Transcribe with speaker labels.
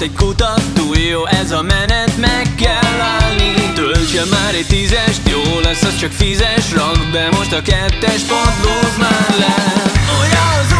Speaker 1: Mint egy kutató, jó ez a menet, meg kell állni. Töltse már egy tízest, jó lesz, az csak fizes. Rak be most a kettes, padlóz már le. Olyan az